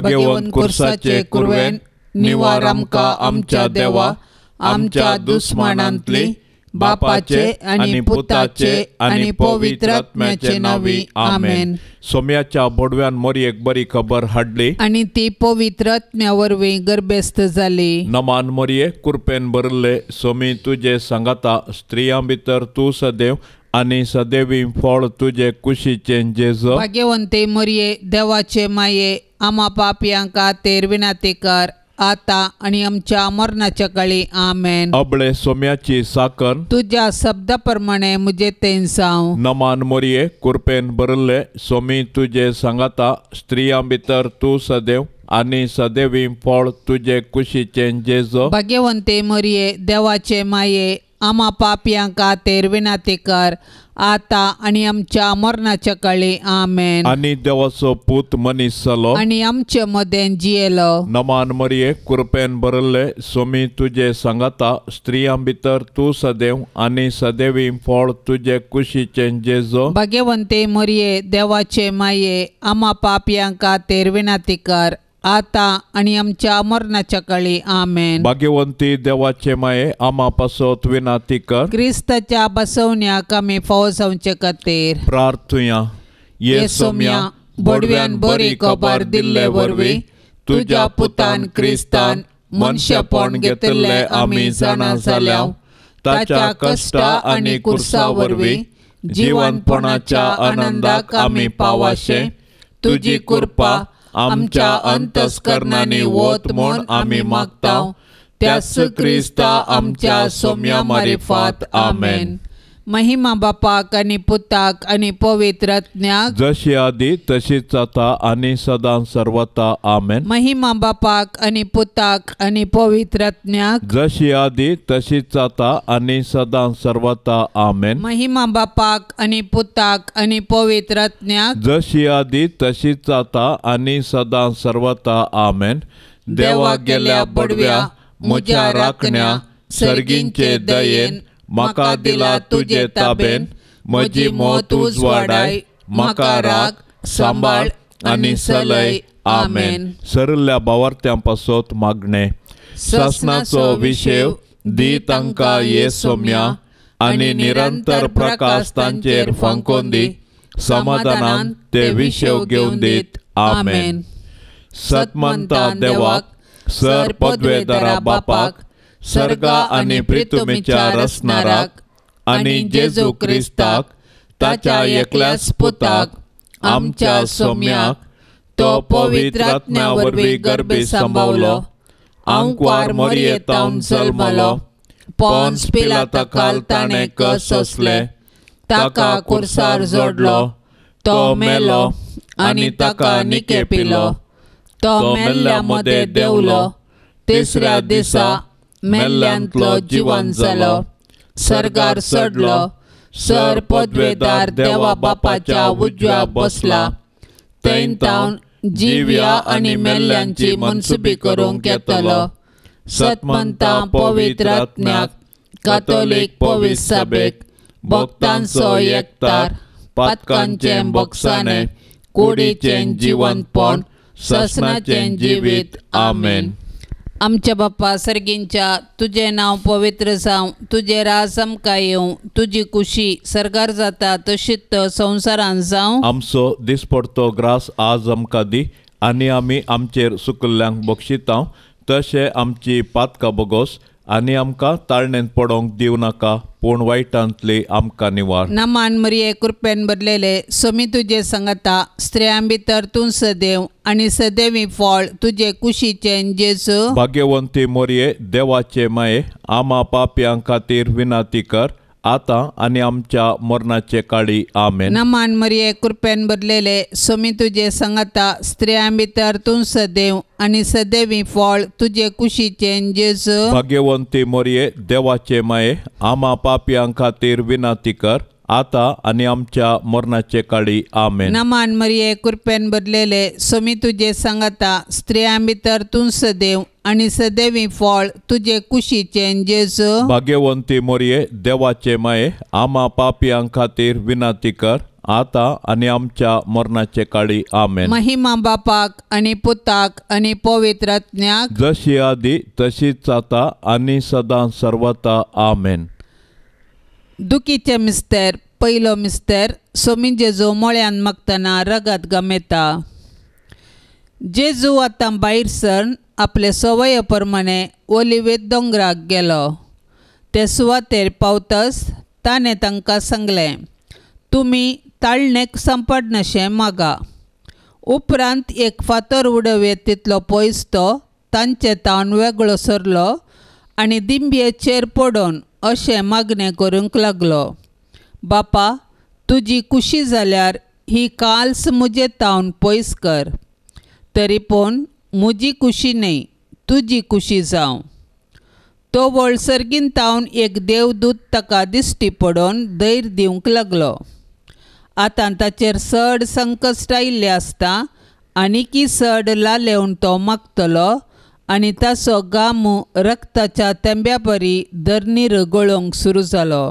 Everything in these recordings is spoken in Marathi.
भगवंत कुर्साचे कुरवेन निवार आमकां आमच्या देवा आमच्या दुस्मनांतली बापाचे आणि पुताचे आणि पवित्र आत्म्याचे नावी आमेन. सोम्याच्या बोडव्यान मोरी एक बरी खबर हाडली. आणि ती पवित्र आत्म्यावरवीं गर्भेस्त जाली नमान मोरये कुरपेन भरले सोमी तुझे सांगाता स्त्रियां भितर तूं सदैव आणि सदैवी फळ तुझे कुशीचे जेज भाग्यवंते मरिये देवाचे माये आम्हा पापयांका तेर विनाती कर. आता आणि आमच्या मरणाच्या काळी आमेन. अबळे सोम्याची साकन तुझ्या शब्दाप्रमाणे मुझे तेन साव. नमान मोरये कुरपेन भरले सोमी तुझे सांगाता स्त्रियां भितर तूं सदैव. आणि सदैवी फळ तुझे कुशीचे जेज भाग्यवंते मरिये देवाचे माये आम्हा पापयांका तेर विनाती कर आता आणि आमच्या मरणाच्या काळी आमेन. आणि देवाचो पूत मनीस जालो आणि आमचे मदें जियेलो. नमान मरिये कुरपेन भरले सोमी तुझे सांगाता स्त्रियां भितर तूं सदैव आणि सदैवी फळ तुझे कुशीचे जेजो. भाग्यवंते मरिये देवाचे माये आम्हा पापयांका तेर विनाती कर आता आणि आमच्या मरणाच्या काळी. आमेन. भाग्यवंती देवाचे माये आमा पासत विनाती कर. क्रिस्ताच्या बसवण्याक आमी फावो जावचे खातीर. प्रार्थुया. ये सोम्या बडव्यान बरी खबर दिल्ले वरवीं तुझ्या पुतान क्रिस्तान मनशापण घेतले आमी जाणा जाल्या ताच्या कश्टा आणि कुर्सा वरवीं जीवनपणाच्या आनंदाक आमी पावाशे. तुझी कृपा आमच्या अंतस्करणांनी वत म्हूण आमी मागताव. त्याच क्रिस्ता आमच्या सोम्या मारिफात. आमेन. महिमा बापाक आणि पुताक आणि पवित्र जशी आदी तशीच आता आणि सदां सर्वता आमेन. महिमा बापाक आणि पुताक आणि पवित्र जशी आदी तशीच आता आणि सदां सर्वता आमेन. महिमा बापाक आणि पुताक आणि पवित्र आत्म्याक जशी आदी तशीच आता आणि सदां सर्वता आमेन. देवा गेल्या बडव्या म्हज्या राखण्या सर्गींचे दयेन. म्हाका दिला तुजे ताबेन म्हजी मोत उजवाडाय म्हाका राख सांबाळ आणि सलय आमेन सरल्या भावार्थ्यां पासत मागणे ससनाचो विशेव दी तांकां ये सोम्या आणि निरंतर प्रकाश तांचेर फांकोन दी समाधानान ते विशेव घेवन दीत आमेन सतमंता देवाक सर पदवेदारा बापाक सर्गा आणि पृथ्वीच्या रसनाराक आणि जेजू क्रिस्ताक ताच्या एकल्याच पुताक आमच्या सोम्याक तो पवित्र आत्म्यावरवी गर्भे सांभावलो अंकवार मरियेतावन जल्मलो पोन्स पिलाता काल ताणें कस असले ताका कुर्सार जोडलो तो मेलो आणि ताका निके पिलो तो मेल्ल्या मध्ये देवलो तिसऱ्या दिसा मेल्ल्यांतलो जिवन जालो सरगार सडलो सर पदवेदार देवा बापाच्या उजव्या बसला. थंय तावन जिव्या आनी मेल्ल्यांची मनसुबी करूंक येतलो सतमंता पवित्र आत्म्याक कातोलीक पवित्र सभेक भक्तांचो एकतार पातकांचें बक्षाने कुडीचे जिवंतपण ससनाचे जिवीत. आमेन. आमच्या बाप्पा सर्गींच्या तुझे नाव पवित्र जावं तुझे राज काय येवं तुजी खुशी सरकार जाता तशीच संवसारान जावं आमचो दिसपडतो ग्रास आज आमकां दी आनी आमी आमचेर सुकल्ल्यांक बक्षितांव तशें आमची पातकां बगोस आनी आमकां ताळणेंत पडोंक दिवं नाका पूण वायटांतली आमकां निवार नमान मरिये कृपेन बदलेले समी तुजे सांगता स्त्रियां भितर तूं सदैव आनी सदैवी फळ तुजे कुशीचें जेजू भाग्यवंती मोरये देवाचे माये आमा पापयां खातीर विनाती कर आतां आनी आमच्या मरणाचे काळी आमेन. नमान मरिये कृपेन बदलेले समी तुजे सांगता स्त्रियां भितर तूं सदैव आनी सदैवी फळ तुजे कुशीचें जेजू भाग्यवंती मोरये देवाचे माये आमा पापयां खातीर विनाती कर आतां आनी आमच्या मरणाचे काळी आमेन. नमान मरिये कृपेन बदलेले समी तुजे सांगता स्त्रियां भितर तूं सदैव आनी सदैवी फळ तुजे कुशीचें जेजू भाग्यवंती मोरये देवाचे माये आमा पापयां खातीर विनाती कर आता आणि आमच्या मरणाचे काळी आमेन महिमा बापाक आणि पुताक आणि पवित्रज्ञाक जशी आधी तशीच आता आणि सदा सर्वता आमेन दुखीचे मिस्तेर पयलो मिस्तेर सोमी जेजू मळ्यान मागतना रगत गमेता। जेजू आतां भायर सर आपले सवय प्रमाणे ओलिवेत दोंगराक गेलो। ते सुवातेर पावतस ताणें तांकां सांगलें तुमी ताळणेक संपडनशें मागा। उपरांत एक फातर उडोवेत तितलो पयस तो तांचे तावन वेगळो सरलो आनी दिंबयेचेर पडोवन अशें मागणें करूंक लागलो. बापा तुजी कुशी जाल्यार ही काल्स म्हजे तावन पयस कर. तरी पूण म्हजी कुशी न्ही तुजी कुशी जावं. तो वळसरगीन तावन एक देवदूत ताका दिश्टी पडोन धैर दिवंक लागलो. आतां ताचेर चड संकश्ट आयिल्लें आसता आनीकी चड लालेवन तो मागतलो आनी ताचो गामू रक्ताच्या तेंब्या परी धरणीर गळोवंक सुरू जालो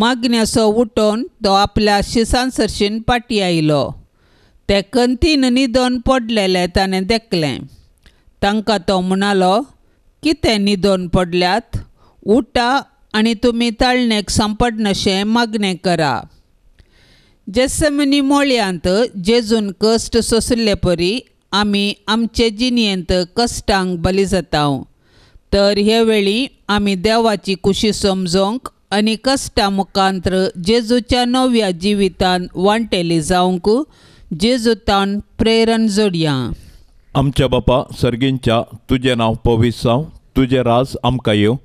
मागण्याचो उठोवन तो आपल्या शिसान सरशीन पाटी आयलो. ते कंतीन न्हिदोन पडलेले ताणें देखलें. तांकां तो म्हणालो कितें न्हिदोन पडल्यात? उठा आनी तुमी ताळणेक सांपडनशें मागणें करा. जेसमनी मोळ्यांत जेजून कश्ट सोसले परी आमी आमचे जिणयेंत कश्टांक बली जाता तर हे वेळी आमी देवाची कुशी समजोवंक आनी कश्टा मुखांत्र जेजूच्या नव्या जिवितान वांटेली जावंक जेजूतान प्रेरण जोडया. आमच्या बापा सर्गींच्या तुजें नांव पवीस जावं तुजें राज आमकां येवं.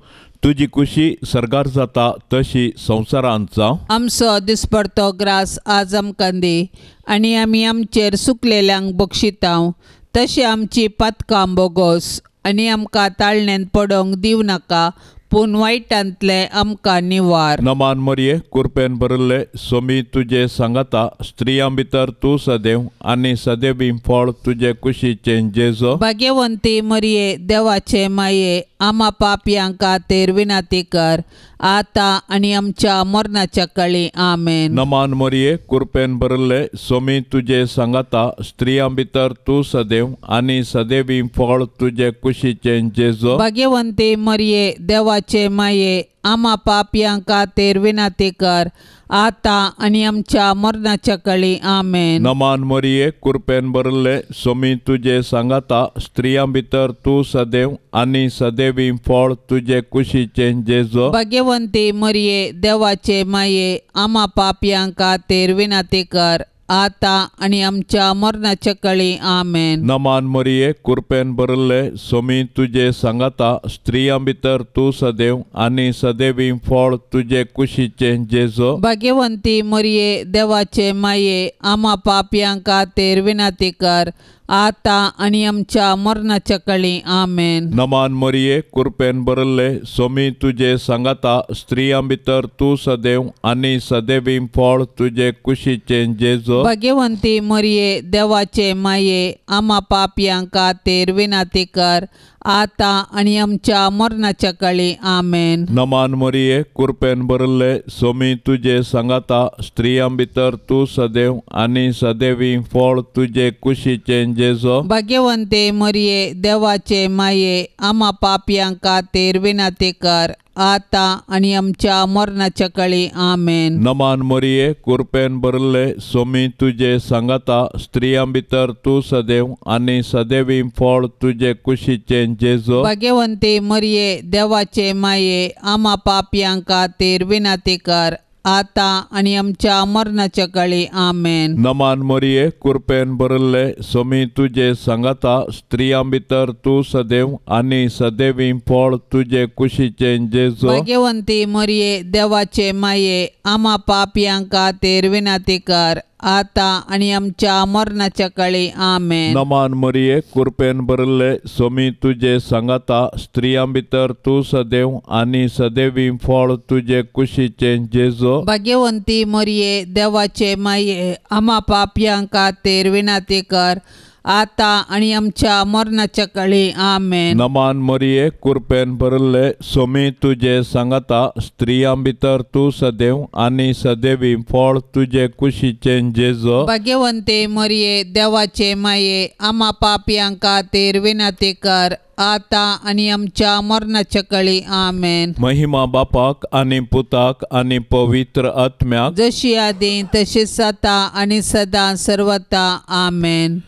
तुजी कुशी सरगार जाता तशी संवसारांत जावं आमचो दिसपडतो ग्रास आज आमकां दी आनी आमी आमचेर सुकलेल्यांक बक्षितांव. तशी आमची पातकां बोगोस आनी आमकां ताळणेन पडोंक दिवं नाका पूण वायटांतले आमकां निवार नमान मरये कुरपेन बरल्ले सोमी तुजे सांगाता स्त्रियां भितर तूं सदैव आनी सदैवी फळ तुजे कुशीचें जेजो भाग्यवंती मरये देवाचे माये आमा पापयांक खातीर विनाती कर आतां आनी आमच्या मरणाच्या काळी आमेन नमान मरये कुरपेन बरल्ले सोमी तुजे सांगाता स्त्रियां भितर तूं सदैव आनी सदैवी फळ तुजे कुशीचें जेजो भाग्यवंती मरये देवाचे माये आमा पापयांक खातीर विनाती कर आतां आनी आमच्या मरणाच्या काळी आमेन नमान मरये कुरपेन बरल्ले सोमी तुजे सांगाता स्त्रियां भितर तूं सदैव आनी सदैवी फळ तुजे कुशीचें जेजो भाग्यवंती मरये देवाचे माये आमा पापयांक खातीर विनाती कर आतां आनी आमच्या मरणाच्या काळी आमेन नमान मरये कुरपेन बरल्ले सोमी तुजे सांगाता स्त्रियां भितर तूं सदैव आनी सदैवी फळ तुजे कुशीचें जेजो भाग्यवंती मरये देवाचे माये आमा पापयांक खातीर विनाती कर आतां आनी आमच्या मरणाच्या काळी आमेन नमान मरये कुरपेन बरल्ले सोमी तुजे सांगाता स्त्रियां भितर तूं सदैव आनी सदैवी फळ तुजे कुशीचें जेजो भाग्यवंती मरये देवाचे माये आमा पापयांक खातीर विनाती कर आतां आनी आमच्या मरणाच्या काळी. आमेन. नमान मरये कुरपेन बरल्ले सोमी तुजे सांगाता स्त्रियां भितर तूं सदैव आनी सदैवी फळ तुजे कुशीचें जेजो. भाग्यवंते मरये देवाचे माये आमा पापयांक खातीर विनाती कर आतां आनी आमच्या मरणाच्या काळी आमेन नमान मरये कुरपेन बरल्ले सोमी तुजे सांगाता स्त्रियां भितर तूं सदैव आनी सदैवी फळ तुजे कुशीचें जेजो भाग्यवंते मरये देवाचे माये आमा पापयांक खातीर विनाती कर आतां आनी आमच्या मरणाच्या काळी आमेन नमान मरये कुरपेन बरल्ले सोमी तुजे सांगाता स्त्रियां भितर तूं सदैव आनी सदैवी फळ तुजे कुशीचें जेजो भाग्यवंती मरये देवाचे माये आमा पापयांक खातीर विनाती कर आतां आनी आमच्या मरणाच्या काळी आमेन नमान मरये कुरपेन बरल्ले सोमी तुजे सांगाता स्त्रियां भितर तूं सदैव आनी सदैवी फळ तुजे कुशीचें जेजो भाग्यवंती मरये देवाचे माये आमा पापयांक खातीर विनाती कर आता आणि आमच्या मरणाच्या काळी आमेन नमान मरिये कुरपेन भरले सोमी तुझे सांगता स्त्रियां भितर तूं सदैव आनी सदैवी फळ तुझे कुशीचे जेजो भाग्यवंते मरिये देवाचे माये आम्हा पापयांका खातीर विनंती कर आता आणि आमच्या मरणाच्या काळी आमेन महिमा बापाक आणि पुताक आणि पवित्र आत्म्याक जशी आधी तशीच आता आणि सदा सर्वता आमेन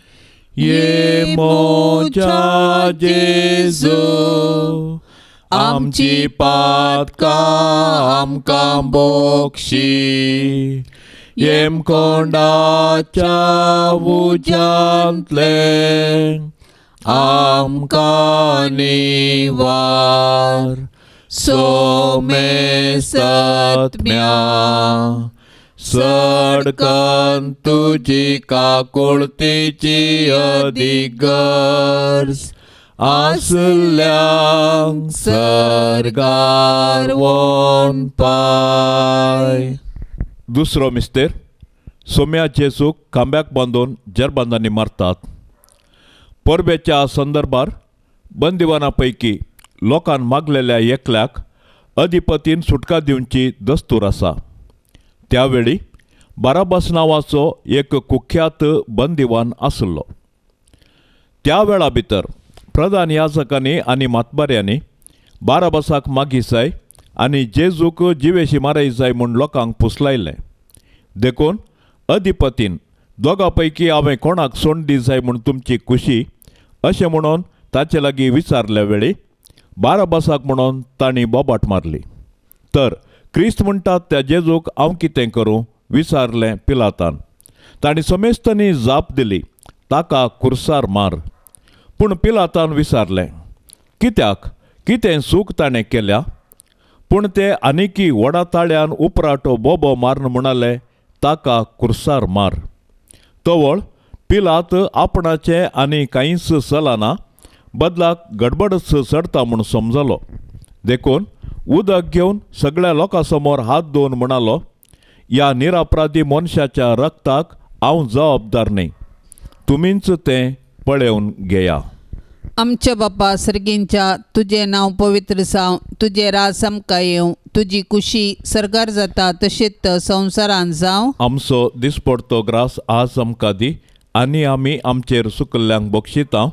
मोजा जेजू आमची पातका आमकां बोक्षी येम कोंडाच्या उजांतले आमकां निवार सोमे सत्म्या सडकन तुझी काकुळतीची अधिगर्स आसल्या सरगार वन पाय. दुसरो मिस्तेर सोम्या जेसूक खांब्याक बांदून जरबांदांनी मारतात. परबेच्या संदर्भार बंदिवानापैकी पैकी मागलेल्या एकल्याक अधिपतीन सुटका दिवची दस्तूर आसा. त्यावेळी बाराबास नांवाचो एक कुख्यात बंदिवान आसलो त्या वेळा भितर प्रधान याजकांनी आनी मातबाऱ्यांनी बाराबासाक मागी जाय आनी जेजूक जिवेशी माराय जाय म्हूण लोकांक पुसलायलें. देखून अधिपतीन दोगा पैकी हांवें कोणाक सोंड दी जाय म्हूण तुमची खुशी अशें म्हणून ताचे लागीं विचारले वेळी बाराबासाक म्हणून तांणी बोबाट मारली. तर क्रिस्त म्हणटात त्या जेजूक हांव कितें करूं विचारलें पिलातान तांणी समेस्तनी जाप दिली ताका कुर्सार मार पूण पिलातान विचारलें कित्याक कितें सूख ताणें केल्या पूण ते आनिकी व्हडा ताळ्यान उपराटो बोबो मारन म्हणाले ताका कुर्सार मार तवळ पिलात आपणाचें आनी कांयच चलना बदलाक गडबडच चडटा म्हूण समजलो देखून उदक घेवन सगळ्या लोकां समोर हात धुवन म्हणालो ह्या निरापराधी मनशाच्या रक्ताक हांव जबाबदार न्ही. तुमीच तें पळयोवन घेया. आमच्या बापा सर्गींच्या तुझे नांव पवित्र जावं तुझे राज आमकां येवं तुजी खुशी सरकार जाता तशीच संवसारान जावं. आमचो दिसपडतो ग्रास आज आमकां दी आनी आमी आमचेर सुकल्ल्यांक बक्षिता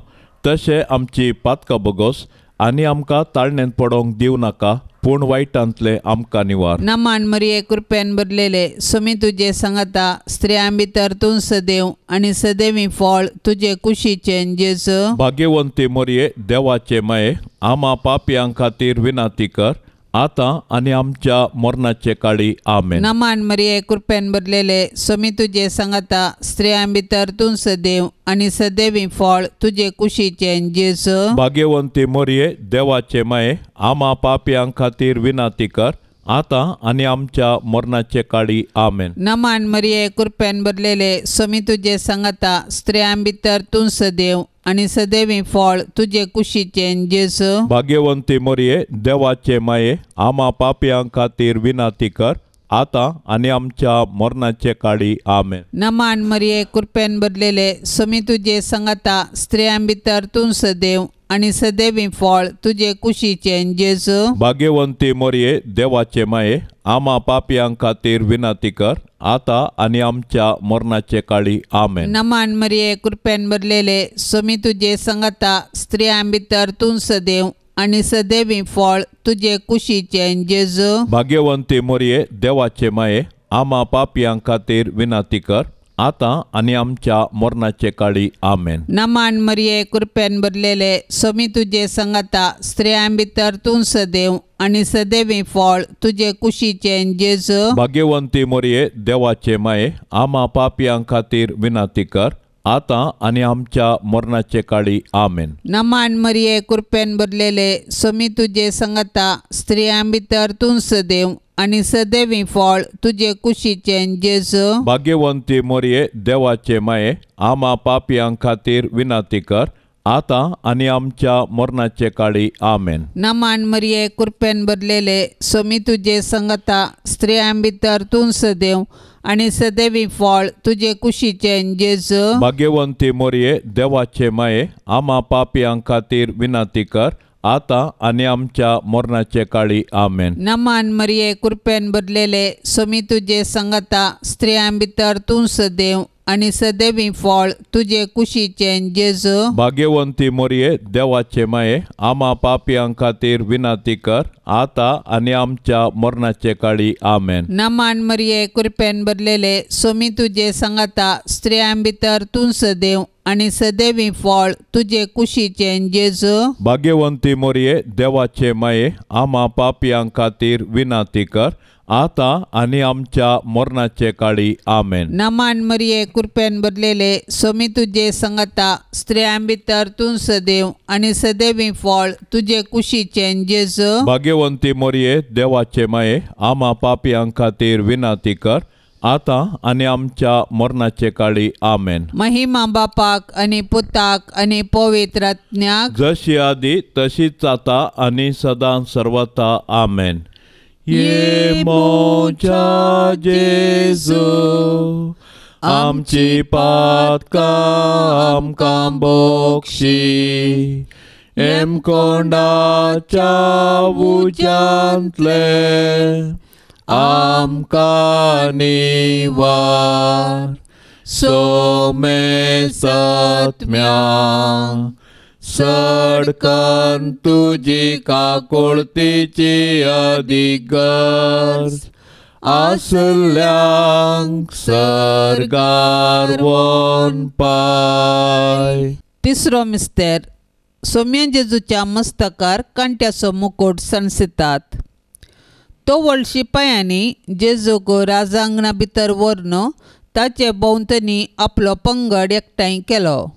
तशें आमची पातकां बगोस आनी आमकां ताळणेंत पडोवंक दिवं नाका पूण वायटांतले आमकां निवार. नमान मरिये कृपेन भरलेले समी तुझे सांगता स्त्रियां भितर तूं सदैव आनी सदैवी फळ तुझे कुशीचे जेज. भाग्यवंती मोरये देवाचे माये आमा पापयां खातीर विनाती कर आतां आनी आमच्या मरणाचे काळी आमेन नमान मरिये कृपेन भरलेले समी तुझे सांगता स्त्रियां भितर तूं सदैव आनी सदैवी फळ तुझे कुशीचे जेज भाग्यवंती मोरये देवाचे माये आमा पापयां खातीर विनाती कर आतां आनी आमच्या मरणाचे काळी आमेन. नमान मरिये कृपेन भरलेले समी तुझे सांगता स्त्रियां भितर तूं सदैव आनी सदैवी फळ तुझे कुशीचे जेज भाग्यवंती मोरये देवाचे माये आमा पापयां खातीर विनाती कर. आतां आनी आमच्या मरणाचे काळी आमेन. नमान मरिये कृपेन भरलेले समी तुझे सांगता स्त्रियां भितर तूं सदैव आनी सदैवी फळ तुझे कुशीचे जेज. भाग्यवंती मोरये देवाचे माये आमा पापयां खातीर विनाती कर आतां आनी आमच्या मरणाचे काळी आमेन. नमान मरिये कृपेन भरलेले समी तुझे सांगता स्त्रियां भितर तूं सदैव आनी सदैवी फळ तुझे कुशीचे जेज. भाग्यवंती मोरये देवाचे माये आमा पापयां खातीर विनाती कर. आतां आनी आमच्या मरणाचे काळी आमेन. नमान मरिये कृपेन भरलेले समी तुझे सांगता स्त्रियां भितर तूं सदैव आनी सदैवी फळ तुझे कुशीचे जेज. भाग्यवंती मोरये देवाचे माये आमा पापयां खातीर विनाती कर. आतां आनी आमच्या मरणाचे काळी आमेन नमान मरिये कृपेन भरलेले समी तुझे सांगता स्त्रियां भितर तूं सदैव आनी सदैवी फळ तुझे कुशीचे जेज भाग्यवंती मोरये देवाचे माये आमा पापयां खातीर विनाती कर आतां आनी आमच्या मरणाचे काळी आमेन नमान मरिये कृपेन भरलेले समी तुझे सांगता स्त्रियां भितर तूं सदैव आणि सदैवी फळ तुझे कुशीचे जेजू. भाग्यवंती मोरये देवाचे माये आम्हा पापियां खातीर विनाती कर. आता आणि आमच्या मरणाचे काळी आमेन. नमान मरिये कृपेन भरलेले सोमी तुझे संगता स्त्रियां भितर तूं सदैव आणि सदैवी फळ तुझे कुशीचे जेजू. भाग्यवंती मोरये देवाचे माये आम्हा पापियां खातीर विनाती कर. आता आणि आमच्या मरणाचे काळी आमेन. नमान मरिये कृपेन भरलेले सोमी तुझे संगता स्त्रियां भितर तूं सदैव आणि सदैवी फळ तुझे कुशीचे जेजू. भाग्यवंती मोरये देवाचे माये आम्हा पापियां खातीर विनाती कर. आता आणि आमच्या मरणाचे काळी आमेन नमान मरिये कृपेन भरलेले सोमी तुझे संगता स्त्रियां भितर तूं सदैव आणि सदैवी फळ तुझे कुशीचे जेजू भाग्यवंती मोरये देवाचे माये आम्हा पापियां खातीर विनाती कर आता आणि आमच्या मरणाचे काळी आमेन महिमा बापाक आणि पुताक आणि पवित्रात्म्याक जशी आधी तशीच आता आणि सदां सर्वता आमेन ये मोच्या जेजू आमची पातका आमकां बोक्षी एम कोंडाच्या उजांतले आमकां निवार सोमे सत्म्या सडकन तुझी काकुळतीची अधिगर्ज आसल्यांक सरगार वन पाय. तिसरो मिस्तेर सोम्या जेजूच्या मस्तकार कांट्याचो मुकुट सणसितात तो व्हडशी पांयांनी जेजूक राजांगणा भितर व्हरून ताचे भोंवतणी आपलो पंगड एकठांय केलो.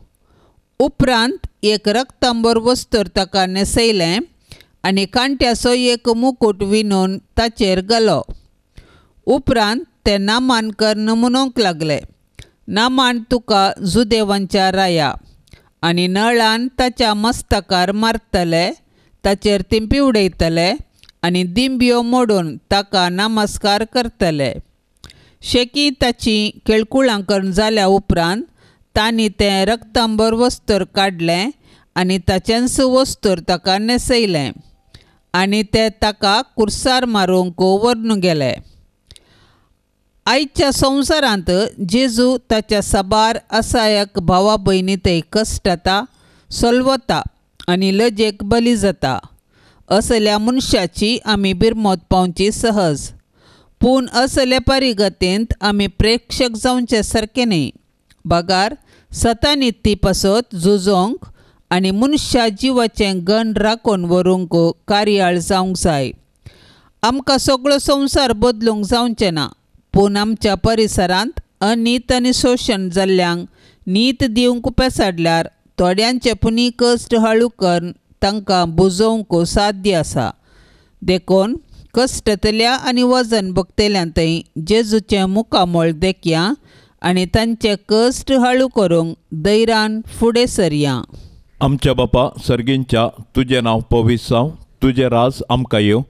उपरांत एक रक्तांबर वस्तर ताका न्हेसयलें आनी कांट्याचो एक मुकूट विणून ताचेर घालो उपरांत ते नामांकर नमुनोंक लागले. नामान तुका जुदेवांच्या राया आनी नळान ताच्या मस्तकार मारतले ताचेर तिंपी उडयतले आनी दिंब्यो मोडून ताका नमस्कार करतले. शेकी ताची केळकुळां करून जाल्या उपरांत तांणी तें रक्तांबर वस्तर काडलें आनी ताच्यांच वस्तर ताका न्हेसयलें आनी ते ताका कुर्सार मारूंक व्हरून गेले. आयच्या संवसारांत जेजू ताच्या साबार असायक भावा भयणी थंय कश्टता सोलवता आनी लजेक बली जाता असल्या मनशाची आमी बिरमोत पावची सहज. पूण असले परिगतेंत आमी प्रेक्षक जावचे सारके न्ही. बगार सतानित्ती पासत झुजोंक आनी मनशा जिवाचें गण राखून व्हरूंक कार्याळ जावंक जाय आमकां सगळो संवसार बदलूंक जावचें ना पूण आमच्या परिसरांत अनीत आनी शोशण जाल्ल्यांक नीत दिवंक पेसाडल्यार थोड्यांचे पुनी कश्ट हळू करून तांकां बुजोवंक साध्य आसा. देखून कश्टतल्या आनी वजन भोगतेल्यां जेजूचें मुखामोळ देखया आनी तांचे कश्ट हळू करूंक दैरान फुडें सरया आमच्या बापा सर्गींच्या तुजें नांव पवित्र जावं तुजें राज आमकां येवं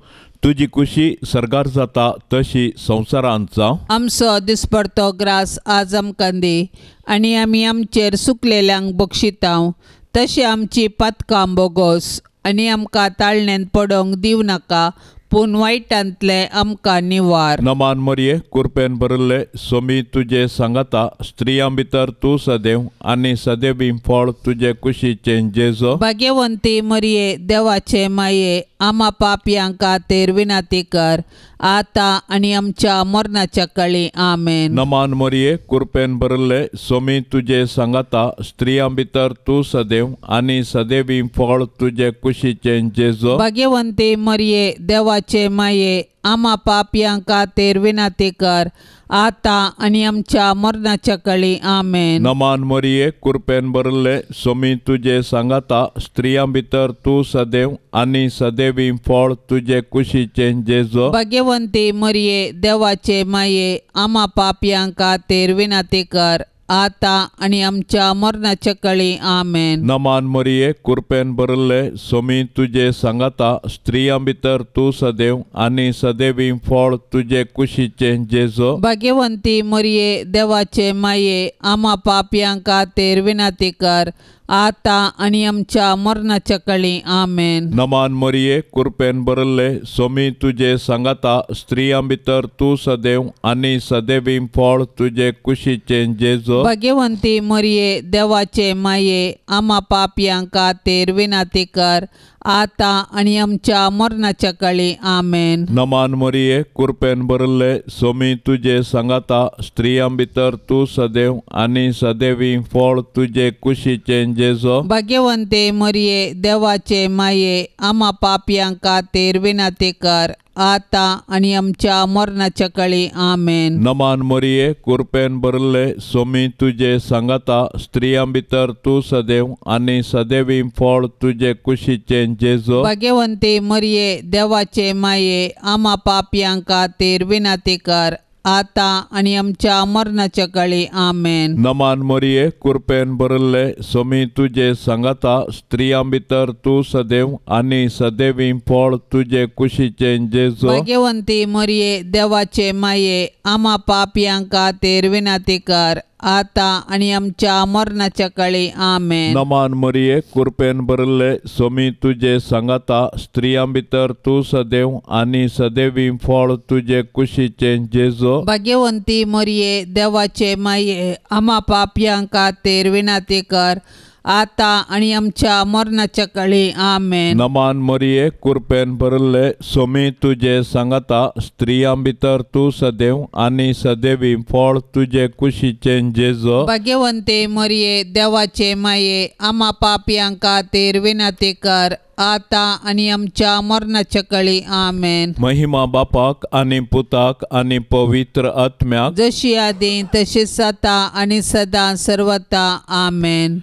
तुजी खुशी सरगार जाता तशी संवसारांत जावं आमचो दिसपडतो ग्रास आज आमकां दी आनी आमी आमचेर सुकलेल्यांक बक्षितांव तशी आमची पातकां बोगोस आनी आमकां ताळणेंत पडोवंक दिवं नाका पूण वायटांतले आमकां निवार नमान मरये कुरपेन बरल्ले सोमी तुजे सांगाता स्त्रियां भितर तूं सदैव आनी सदैवी फळ तुजे कुशीचें जेजो भाग्यवंती मरिये देवाचे माये आमा पापयां खातीर विनाती कर आतां आनी आमच्या मरणाच्या काळी. आमेन. नमान मरये कुरपेन बरल्ले सोमी तुजे सांगाता स्त्रियां भितर तूं सदैव आनी सदैवी फळ तुजे कुशीचें जेजो. भाग्यवंती मरिये देवाचे माये आमा पापयां खातीर विनाती कर आतां आनी आमच्या मरणाच्या काळी आमेन नमान मरये कुरपेन बरल्ले सोमी तुजे सांगाता स्त्रियां भितर तूं सदैव आनी सदैवी फळ तुजे कुशीचें जेजो भाग्यवंती मरिये देवाचे माये आमा पापयां खातीर विनाती कर आता आणि आमच्या मरणाच्या कळी. आमेन. नमान मरिये कुरपेन बरल्ले सोमी तुझे सांगाता स्त्रियां भितर तूं सदैव आनी सदैवी फळ तुझे कुशीचे जेजो भाग्यवंती मरिये देवाचे माये आम्हा पापयांक खातीर विनाती कर आता आणि आमच्या मरणाच्या कळी आमेन नमान मरिये कुरपेन बरल्ले सोमी तुझे सांगाता स्त्रियां भितर तूं सदैव आनी सदैवी फळ तुझे कुशीचे जेजो भाग्यवंती मरिये देवाचे माये आम्हा पापयांक खातीर विनाती कर आता आणि आमच्या मरणाच्या कळी. आमेन. नमान मरिये कुरपेन बरल्ले सोमी तुझे सांगाता स्त्रियां भितर तूं सदैव आनी सदैवी फळ तुझे कुशीचे जेजो. भाग्यवंते मरिये देवाचे माये आम्हा पापयांक खातीर विनाती कर. आता आणि आमच्या मरणाच्या कळी आमेन नमान मरिये कुरपेन बरल्ले सोमी तुझे सांगाता स्त्रियां भितर तूं सदैव आनी सदैवी फळ तुझे कुशीचे जेजो भाग्यवंते मरिये देवाचे माये आम्हा पापयांक खातीर विनाती कर आता आणि आमच्या मरणाच्या कळी आमेन नमान मरिये कुरपेन बरल्ले सोमी तुझे सांगाता स्त्रियां भितर तूं सदैव आनी सदैवी फळ तुझे कुशीचे जेजो भाग्यवंती मरिये देवाचे माये आम्हा पापयांक खातीर विनाती कर आता आणि आमच्या मरणाच्या कळी आमेन नमान मरिये कुरपेन बरल्ले सोमी तुझे सांगाता स्त्रियां भितर तूं सदैव आनी सदैवी फळ तुझे कुशीचे जेजो भाग्यवंती मरिये देवाचे माये आम्हा पापयांक खातीर विनाती कर आता आणि आमच्या मरणाच्या कळी आमेन नमान मरिये कुरपेन बरल्ले सोमी तुझे सांगाता स्त्रियां भितर तूं सदैव आनी सदैवी फळ तुझे कुशीचे जेजो भाग्यवंते मरिये देवाचे माये आम्हा पापयांक खातीर विनाती कर आता आणि आमच्या मरणाच्या कळी आमेन महिमा बापाक आनी पुताक आनी पवित्र आत्म्याक जशी आदी तशीच आता आणि सदा सर्वता आमेन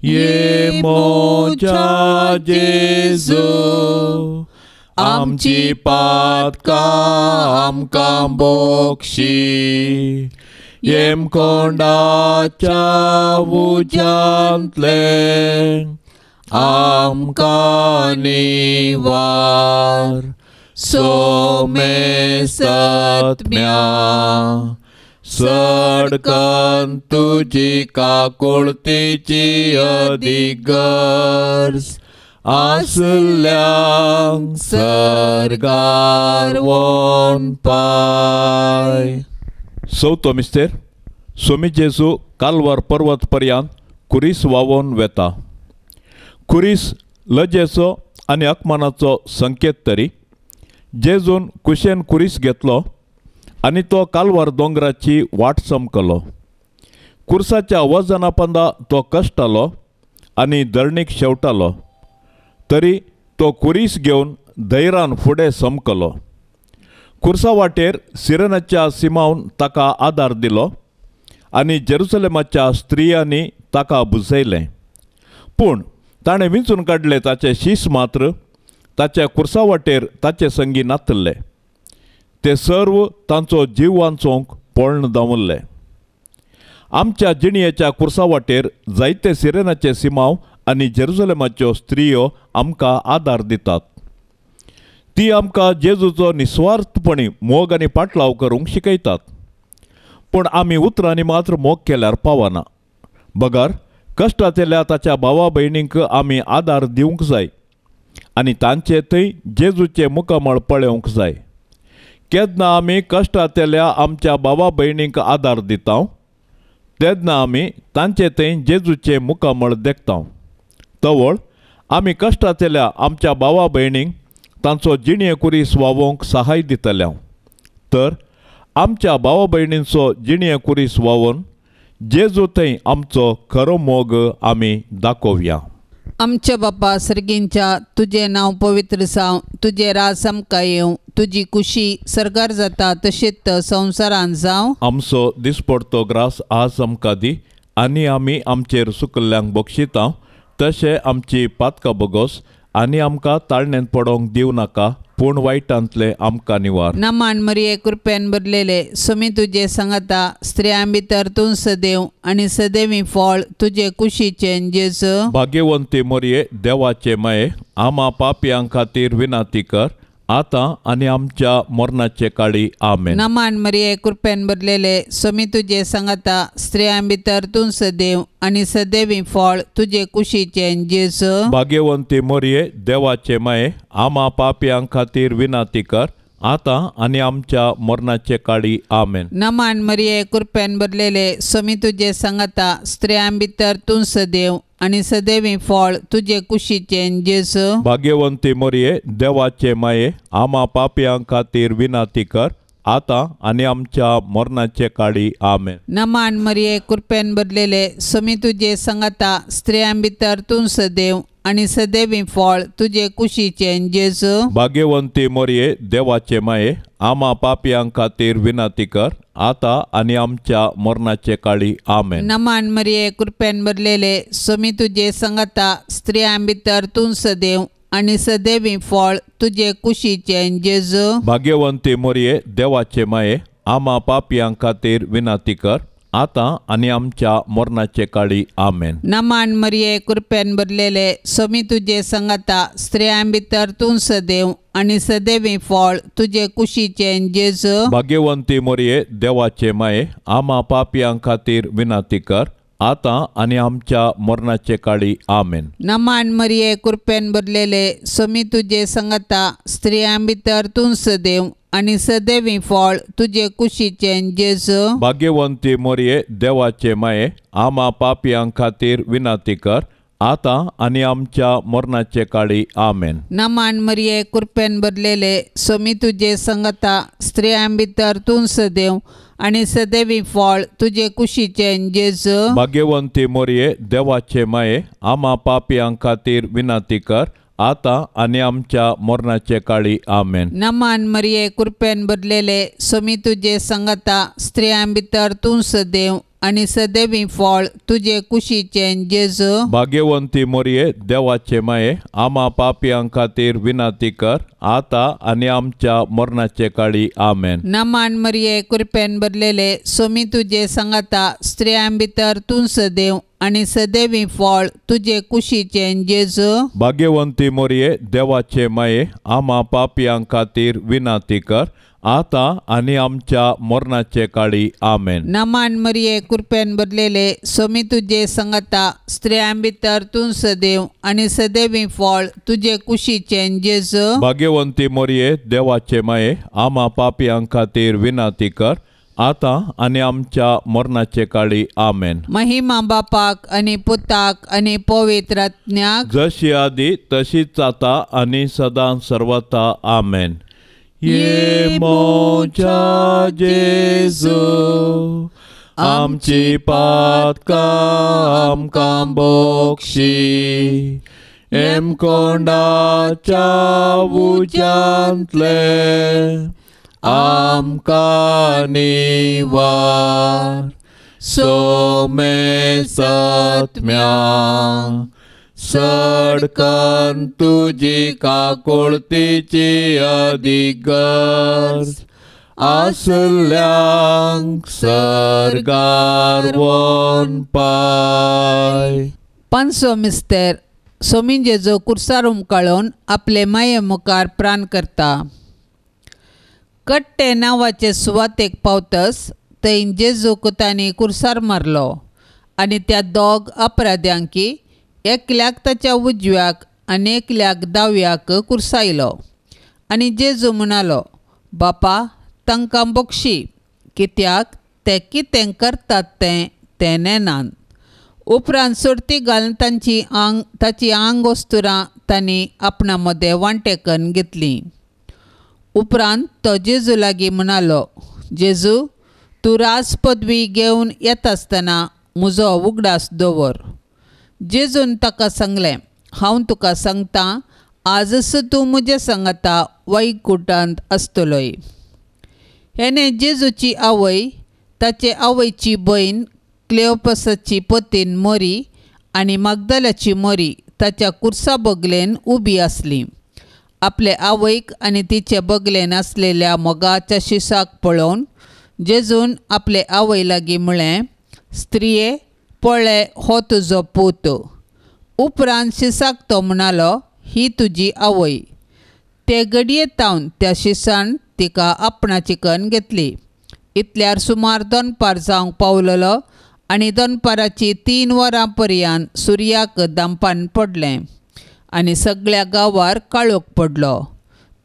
Yemuja Jesu Amci patkam kambokshi Yem konda chavu jantleng Am kanivar Somesat mya सडकन तुझी काकुळतीची अधिगर्स आसल्यांक सरगार वोन पाय. चवथो मिस्तेर स्वामी जेजू कालवार पर्वत पर्यंत कुरीस वावोन वेता. कुरीस लजेचो आनी अकमानाचो संकेत तरी जेजून कुशेन कुरीस घेतलो आनी तो कालवार दोंगराची वाट चमकलो. कुर्साच्या वजना पंदा तो कष्टालो आनी धरणीक शेवटालो. तरी तो कुरीस घेवन धैरान फुडें समकलो कुर्सा वाटेर सिरनाच्या सिमावन ताका आदार दिलो आनी जेरुसलेमाच्या स्त्रियांनी ताका बुजयलें. पूण ताणें विंचून काडले ताचे शीस मात्र ताच्या कुर्सा वाटेर ताचे संगी नातल्लें ते सर्व तांचो जीव वांचोवंक पळण दामल्ले आमच्या जिणयेच्या कुर्सा वाटेर जायते सिरेनाचे सिमाव आनी जेरुजलेमाच्यो स्त्रियो आमकां आदार दितात. ती आमकां जेजूचो निस्वार्थपणी मोग आनी पाटलाव करूंक शिकयतात. पूण आमी उतरांनी मात्र मोग केल्यार पावना. बगार कश्टांत ताच्या भावा भयणींक आमी आदार दिवंक जाय आनी तांचे थंय जेजूचे मुखामळ पळोवंक जाय. केदना आमी कश्टांत आमच्या बाबा भयणींक आदार दिता तेदना आमी तांचे थंय जेजूचे मुखामळ देखता तवळ आमी कश्टांत आमच्या बाबा भयणींक तांचो जिणये कुरीस वावोवंक सहाय दितल्या तर आमच्या भावा भयणींचो जिणये कुरीस वावोवन जेजू थंय आमचो खरो मोग आमी दाखोवया आमच्या बापा सर्गींच्या तुझे नांव पवित्र जावं तुझे राज आमकां येवं तुजी खुशी सरकार जाता तशीच संवसारान जावं. आमचो दिसपडतो ग्रास आज आमकां दी आनी आमी आमचेर सुकल्ल्यांक बक्षिता तशें आमची पातकां बगोस आनी आमकां ताळणेंत पडोंक दिवं नाका. पूण वायटांतले आमकां निवार नमान मरिये कृपेन भरलेले समी तुजे सांगाता स्त्रियां भितर तूं सदैव आनी सदैवी फळ तुजे कुशीचे जेस भाग्यवंती मोरये देवाचे माये आमा पापयां खातीर विनाती कर आतां आनी आमच्या मरणाचे काळी आमेन नमान मरिये कृपेन भरलेले समी तुजे सांगाता स्त्रियां भितर तूं सदैव आनी सदैवी फळ तुजे कुशीचे जेस भाग्यवंती मोरये देवाचे माये आमा पापयां खातीर विनाती कर आतां आनी आमच्या मरणाचे काळी आमेन. नमान मरिये कृपेन भरलेले समी तुजे सांगाता स्त्रियां भितर तूं सदैव आनी सदैवी फळ तुजे कुशीचे जेस भाग्यवंती मोरये देवाचे माये आमा पापयां खातीर विनाती कर आतां आनी आमच्या मरणाचे काळी आमेन. नमान मरिये कृपेन भरलेले समी तुजे सांगाता स्त्रियां भितर तूं सदैव आनी सदैवी फळ तुजे कुशीचे जेस भाग्यवंती मोरये देवाचे माये आमा पापयां खातीर विनाती कर आतां आनी आमच्या मरणाचे काळी आमेन. नमान मरिये कृपेन भरलेले समी तुजे सांगाता स्त्रियां भितर तूं सदैव आनी सदैवी फळ तुजे कुशीचे जेस भाग्यवंती मोरये देवाचे माये आमा पापयां खातीर विनाती कर. आतां आनी आमच्या मरणाचे काळी आमेन. नमान मरिये कृपेन भरलेले समी तुजे सांगाता स्त्रियां भितर तूं सदैव आनी सदैवी फळ तुजे कुशीचे जेस भाग्यवंती मोरये देवाचे माये आमा पापयां खातीर विनाती कर. आतां आनी आमच्या मरणाचे काळी आमेन नमान मरिये कृपेन भरलेले समी तुजे सांगाता स्त्रियां भितर तूं सदैव आनी सदैवी फळ तुजे कुशीचे जेस भाग्यवंती मोरये देवाचे माये आमा पापयां खातीर विनाती कर आतां आनी आमच्या मरणाचे काळी आमेन नमान मरिये कृपेन भरलेले समी तुजे सांगाता स्त्रियां भितर तूं सदैव आनी सदैवी फळ तुजे कुशीचे जेस भाग्यवंती मोरये देवाचे माये आमा पापयां खातीर विनाती कर. आतां आनी आमच्या मरणाचे काळी आमेन. नमान मरिये कृपेन भरलेले समी तुजे सांगाता स्त्रियां भितर तूं सदैव. आनी सदैवी फळ तुजे कुशीचे जेस भाग्यवंती मोरये देवाचे माये आमा पापयां खातीर विनाती कर. आतां आनी आमच्या मरणाचे काळी आमेन. नमान मरिये कृपेन भरलेले समी तुजे सांगाता स्त्रियां भितर तूं सदैव आनी सदैवी फळ तुजे कुशीचे जेस भाग्यवंती मोरये देवाचे माये आमा पापयां खातीर विनाती कर. आतां आनी आमच्या मरणाचे काळी आमेन नमान मरिये कृपेन भरलेले समी तुजे सांगाता स्त्रियां भितर तूं सदैव आनी सदैवी फळ तुजे कुशीचे जेस भाग्यवंती मोरये देवाचे माये आमा पापयां खातीर विनाती कर आतां आनी आमच्या मरणाचे काळी आमेन महिमा बापाक आनी पुताक आनी पवित्रात्म्याक जशी आदी तशीच आता आनी सदां सर्वता आमेन ये मोच्या जेजू आमची पातकां आमकां बोक्षी एम कोंडाच्या उज्यांतले आमकां निवार सोमे सत्म्या सडकन तुजी काकुळतीची अधिगर्ज आसल्यांक Sargar one pi पांचसो मिस्तेर Somin Jeju म्हणजे कुर्सार उमकाळून आपले माये मुखार प्राण करता. कट्टे नांवाचे सुवातेक पावतस थंय जेजूक तांणी कुर्सार मारलो. आनी त्या दोग अपराध्यांकी एकल्याक ताच्या उजव्याक आनी एकल्याक दाव्याक कुर्सायलो. आनी जेजू म्हणालो बापा तांकां बक्षी. कित्याक? ते कितें करतात तें? ते नेनान उपरांत सुरती घालून तांची आंग ताची आंग वस्तुरां तांणी आपणा मदें वांटेकन घेतलीं. उपरांत तो जेजू लागीं म्हणालो जेजू तूं राज पदवी घेवन येता आसतना म्हजो उगडास दवर. जेजून ताका सांगलें हांव तुका सांगतां आजस तूं म्हजे सांगाता वैकुटांत आसतलोय हेणे जेजूची आवय ताचे आवयची भयण क्लेओपसाची पतीन मोरी आनी मागदलाची मोरी ताच्या कुर्सा बगलेन उबी आसली आपले आवयक आनी तिचे बगलेन आसलेल्या मोगाच्या शिसाक पळोवन जेजून आपले आवय लागीं म्हळें स्त्रिये पळय हो तुजो पूत उपरांत शिसाक तो म्हणालो ही तुजी आवय ते घडयेतावन त्या शिसान तिका आपणा चिकन घेतली. इतल्यार सुमार दनपार जावंक पावललो आनी दनपाराची तीन वरां पर्यंत सुर्याक दांपान पडलें आनी सगळ्या गांवार काळोख पडलो.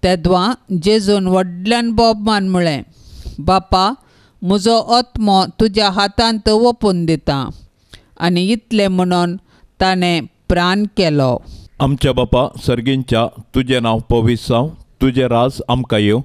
तेदवां जेजून व्हडल्यान बोबमान म्हळें बापा म्हजो आत्मो तुज्या हातांत ओपून दिता. आनी इतलें म्हणून ताणें प्राण केलो. आमच्या बापा सर्गींच्या तुजें नांव पवित्र जावं तुजें राज आमकां येवं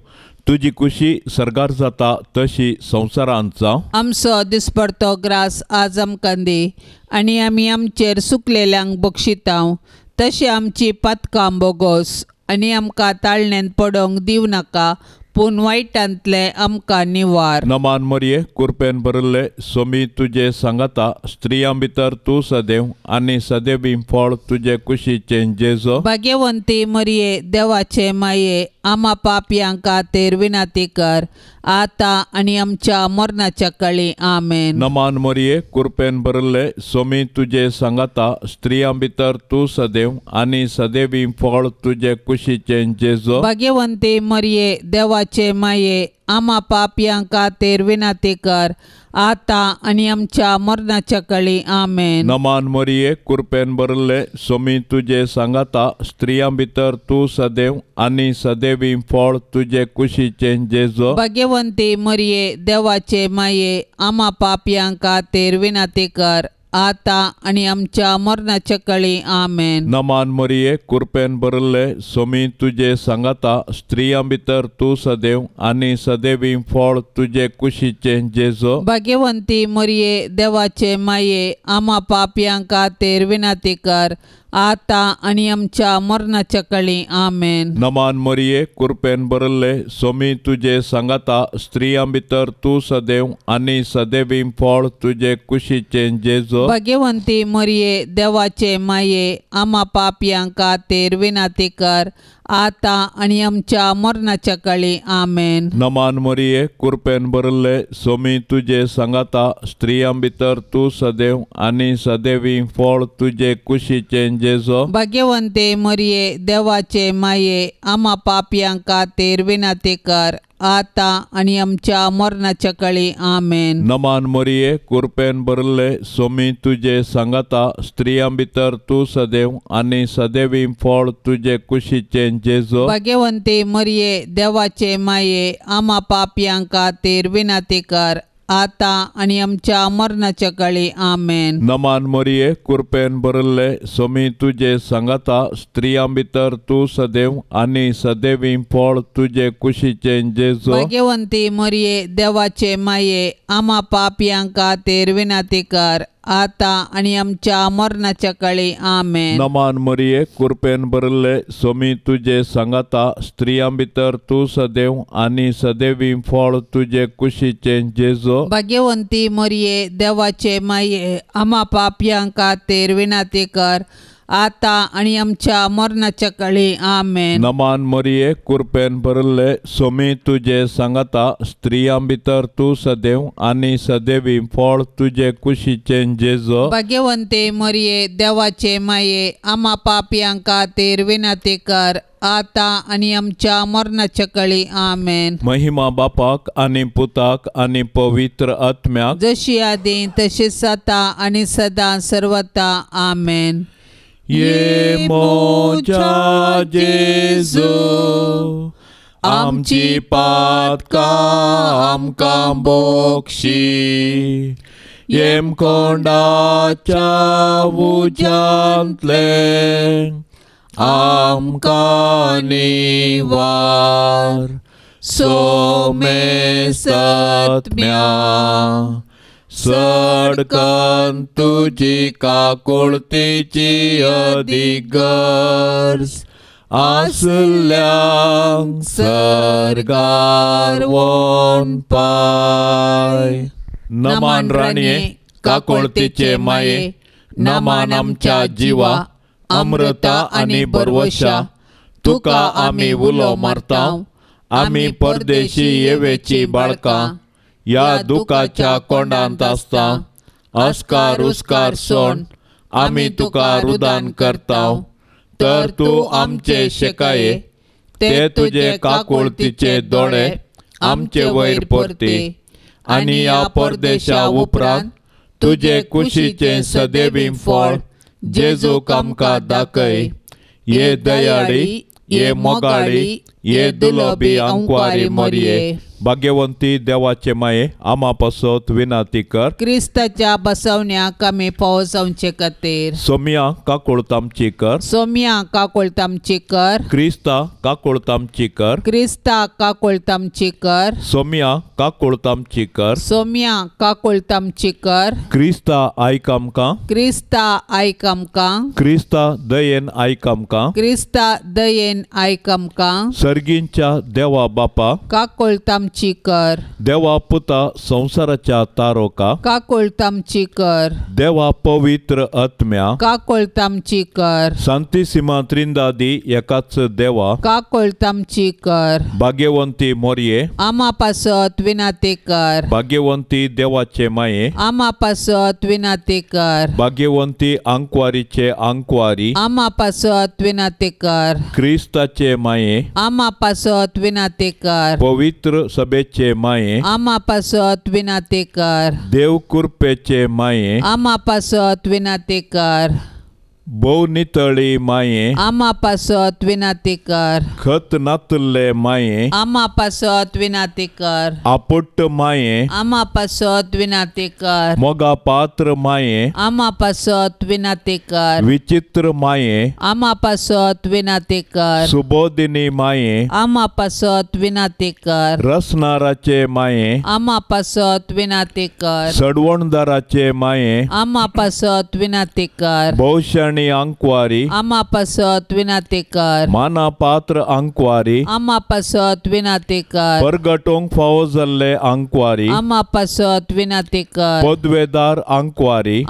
तुजी कुशी सरगार जाता तशी संवसारांत जावं आमचो दिसपडतो ग्रास आज आमकां दी आनी आमी आमचेर सुकलेल्यांक बक्षितांव तशी आमची पातकां बोगोस आनी आमकां ताळणेंत पडोवंक दिव नाका पूण वायटांतले आमकां निवार नमान मरये कुरपेन भरले सोमी तुजे सांगाता स्त्रियां भितर तूं सदैव आनी सदैवी फळ तुजे कुशीचें जेजो भाग्यवंती मरये देवाचे माये आमा पापयांक खातीर विनाती कर आतां आनी आमच्या मरणाच्या काळी आमेन नमान मरये कुरपेन भरले सोमी तुजे सांगाता स्त्रियां भितर तूं सदैव आनी सदैवी फळ तुजे कुशीचें जेजो भाग्यवंती मरये देवाचे माये आमा पापयांक खातीर विनाती कर आतां आनी आमच्या मरणाच्या काळी आमेन नमान मरये कुरपेन भरले सोमी तुजे सांगाता स्त्रियां भितर तूं सदैव आनी सदैवी फळ तुजे कुशीचें जेजो भाग्यवंती मरये देवाचे माये आमा पापयांक खातीर विनाती कर आतां आनी आमच्या मरणाच्या काळी आमेन नमान मरये कुरपेन भरले सोमी तुजे सांगाता स्त्रियां भितर तूं सदैव आनी सदैवी फळ तुजे कुशीचें जेजो भाग्यवंती मरये देवाचे माये आमा पापयांक खातीर विनाती कर आतां आनी आमच्या मरणाच्या काळी आमेन नमान मरये कुरपेन भरले सोमी तुजे सांगाता स्त्रियां भितर तूं सदैव आनी सदैवी फळ तुजे कुशीचें जेजो भाग्यवंती मरये देवाचे माये आमा पापयांक विनाती कर आतां आनी आमच्या मरणाच्या काळी. आमेन. नमान मरये कुरपेन भरले सोमी तुजे सांगाता स्त्रियां भितर तूं सदैव आनी सदैवी फळ तुजे कुशीचें जेजो. भाग्यवंते मरये देवाचे माये आमा पापयांक खातीर विनाती कर. आतां आनी आमच्या मरणाच्या काळी आमेन नमान मरये कुरपेन भरले सोमी तुजे सांगाता स्त्रियां भितर तूं सदैव आनी सदैवी फळ तुजे कुशीचें जेजो भाग्यवंते मरये देवाचे माये आमा पापयांक खातीर विनाती कर आतां आनी आमच्या मरणाच्या काळी. आमेन. नमान मरये कुरपेन भरले सोमी तुजे सांगाता स्त्रियां भितर तूं सदैव आनी सदैवी फळ तुजे कुशीचें जेजो. भाग्यवंती मरये देवाचे माये आमा पापयांक खातीर विनाती कर आतां आनी आमच्या मरणाच्या काळी आमेन नमान मरये कुरपेन भरले सोमी तुजे सांगाता स्त्रियां भितर तूं सदैव आनी सदैवी फळ तुजे कुशीचें जेजो भाग्यवंती मरये देवाचे माये आमा पापयांक खातीर विनाती कर आतां आनी आमच्या मरणाच्या काळी आमेन नमान मरये कुरपेन भरले सोमी तुजे सांगाता स्त्रियां भितर तूं सदैव आनी सदैवी फळ तुजे कुशीचें जेजो भाग्यवंते मरये देवाचे माये आमा पापयांक खातीर विनाती कर आतां आनी आमच्या मरणाच्या काळी आमेन महिमा बापाक आनी पुताक आनी पवित्र आत्म्याक जशी आदी तशीच जाता आनी सदां सर्वता आमेन ये मोजा जेजू आमची पातकां आमकां बोक्षी येम कोंडाच्या उजांतले आमकां निवार सोमे सत्म्या सडकन तुजी काकुळतीची अधिगर्स आसल्यांक सरगार वोन पाय. नमान राणये काकुळतीचे माये नमान आमच्या जिवा अमृता आनी बर्वशा तुका आमी उलो मारता आमी परदेशी येवेची बाळकां. या दुखाच्या कोंडांत आसता अस्कार उस्कार सोड. आमी तुका रुदान करताव. तर तूं आमचे शेकाये. ते तुजे काकुळतीचे दोळे आमचे वयर परते. आनी या परदेशा उपरांत तुजे कुशीचे सदैवी फळ जेजूक आमकां दाखय. ये दयाळी ये मोगाळी ये दुलोबी अंकुवारी मोरये. भाग्यवंती देवाचे माये आमा पासत विनाती कर क्रिस्ताच्या बसवण्याक आमी पावसावचे खातीर सोमिया काकुळतामची कर सोम्या काकोळतामची कर क्रिस्ता काकुळतामची कर क्रिस्ता काकोळतामची कर सोमिया काकुळतामची कर सोम्या काकोळतामची कर क्रिस्ता आयक आमकां क्रिस्ता आयक आमकां क्रिस्ता दयेन आयक आमकां क्रिस्ता दयेन आयक आमकां सर्गींच्या देवा बापा काकोळतामची कर देवा पुता संसाराच्या तारोका. काकोळतामची कर देवा पवित्र आत्म्या. काकोळतामची कर सांतिसिमा त्रिंदादी एकाच देवा. काकोळतामची कर भाग्यवंती मोरये. आमा पासत विनाते कर भाग्यवंती देवाचे माये. आमा पासत विनाते कर भाग्यवंती आंकवारीचे आंकवारी आमा पासत विनाते कर क्रिस्ताचे माये. आमा पासत विनाते कर पवित्र सभेचे माये आमा पासत विनाते कर देव कृपेचे माये आमा पासत विनाते कर भोव नितळी माये आमा पासत विनाते कर खत नातले माये आमा पासत विनाते कर आपुट्ट माये आमा पासत विनाते कर मोगा पात्र माये आमा पासत विनाते कर विचित्र माये आमा पासत विनाते कर सुबोधिनी माये आमा पासत विनाते कर रसनाराचे माये आमा पासत विनाते कर सडवणदाराचे माये आमा पासत विनाते कर भौषणी अंकवारी आमा पासत विनाते कर माना पात्र अंकवारी जाल्ले अंकवारी अंकवारी